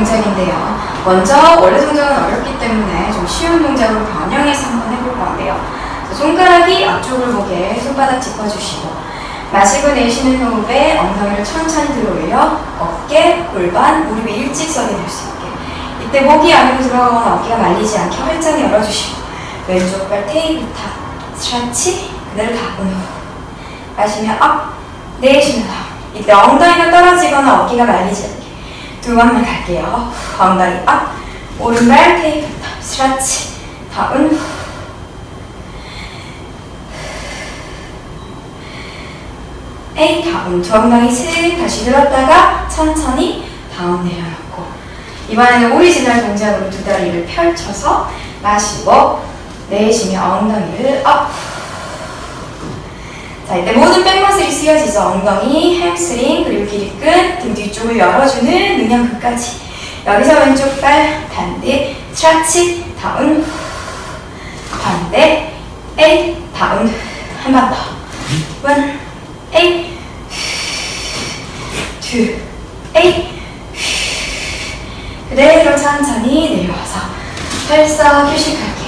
동작인데요. 먼저 원래 동작은 어렵기 때문에 좀 쉬운 동작으로 변형해서 한번 해볼 건데요. 자, 손가락이 앞쪽을 보게 손바닥 짚어주시고 마시고 내쉬는 호흡에 엉덩이를 천천히 들어올려 어깨, 골반, 무릎이 일직선이 될 수 있게 이때 목이 안으로 들어가거나 어깨가 말리지 않게 활짝 열어주시고 왼쪽 발 table top stretch 그대로 후 마시면 up 내쉬면 up 이때 엉덩이가 떨어지거나 어깨가 말리지 않게 두 번만 갈게요. 후, 엉덩이 up 오른발 table top stretch down. 후 에이 down. 두 엉덩이 슥 다시 들었다가 천천히 down 내려놓고. 이번에는 오리지널 동작으로 두 다리를 펼쳐서 마시고 내쉬며 엉덩이를 up. 자 이때 모든 back muscle이 쓰여지죠. 엉덩이, 햄스트링, 그리고 길이끝, 등 뒤쪽을 열어주는 능량 끝까지. 여기서 왼쪽 발 반대, stretch, down, 반대, 에이, down, 한 번 더. one, 에이, two, 에이, 그대로 천천히 내려와서 펄썩 휴식할게요.